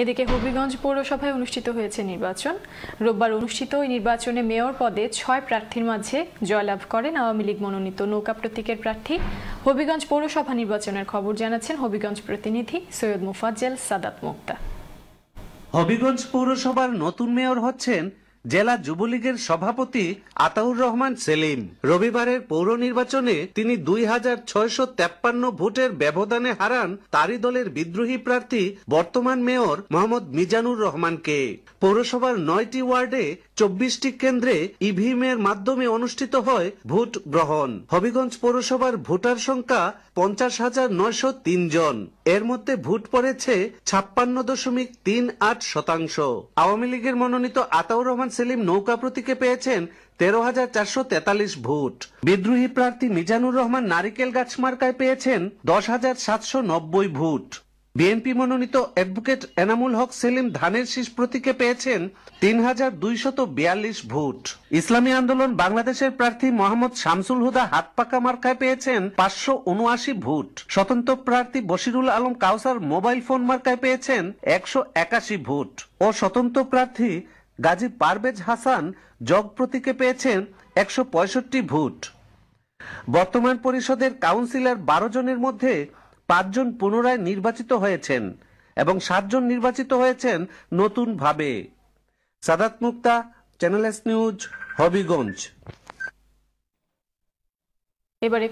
এদিকে হবিগঞ্জ পৌরসভায় অনুষ্ঠিত হয়েছে নির্বাচন। রোববার অনুষ্ঠিত ওই নির্বাচনে মেয়র পদে ছয় প্রার্থীর মাঝে জয়লাভ করেন আওয়ামী লীগ মনোনীত নৌকা প্রতীকের প্রার্থী। হবিগঞ্জ পৌরসভা নির্বাচনের খবর জানাচ্ছেন হবিগঞ্জ প্রতিনিধি সৈয়দ মুফাজ্জেল সাদাত মুক্তা। হবিগঞ্জ পৌরসভার নতুন মেয়র হচ্ছেন জেলা যুবলীগের সভাপতি আতাউর রহমান সেলিম। রবিবারের পৌর নির্বাচনে তিনি দুই হাজার ছয়শো তেপ্পান্ন ভোটের ব্যবধানে হারান তারই দলের বিদ্রোহী প্রার্থী বর্তমান মেয়র মোহাম্মদ মিজানুর রহমানকে। পৌরসভার নয়টি ওয়ার্ডে চব্বিশটি কেন্দ্রে ইভিএম এর মাধ্যমে অনুষ্ঠিত হয় ভোট গ্রহণ। হবিগঞ্জ পৌরসভার ভোটার সংখ্যা পঞ্চাশ হাজার নয়শো তিন জন। এর মধ্যে ভোট পড়েছে ছাপ্পান্ন দশমিক তিন আট শতাংশ। আওয়ামী লীগের মনোনীত আতাউর রহমান সেলিম নৌকা প্রতীকে পেয়েছেন তেরো হাজার চারশো তেতাল্লিশ ভোট। বিদ্রোহী প্রার্থী মিজানুর রহমান নারিকেল গাছ মার্কায় পেয়েছেন দশ হাজার সাতশো নব্বই ভোট। বিএনপি মনোনীত অ্যাডভোকেট এনামুল হক সেলিম ধানের শীষ প্রতীকে পেয়েছেন তিন হাজার দুইশত বিয়াল্লিশ ভোট। ইসলামী আন্দোলন বাংলাদেশের প্রার্থী মোহাম্মদ শামসুল হুদা হাতপাকা মার্কায় পেয়েছেন পাঁচশো উনআশি ভোট। স্বতন্ত্র প্রার্থী বশিরুল আলম কাউসার মোবাইল ফোন মার্কায় পেয়েছেন একশো একাশি ভোট। ও স্বতন্ত্র প্রার্থী গাজী পারভেজ হাসান জগ প্রতীকে পেয়েছেন একশো পঁয়ষট্টি ভোট। বর্তমান পরিষদের কাউন্সিলর বারো জনের মধ্যে পাঁচজন পুনরায় নির্বাচিত হয়েছেন এবং সাতজন নির্বাচিত হয়েছেন নতুনভাবে। Sadat Mukta channel S news Habiganj. এবারে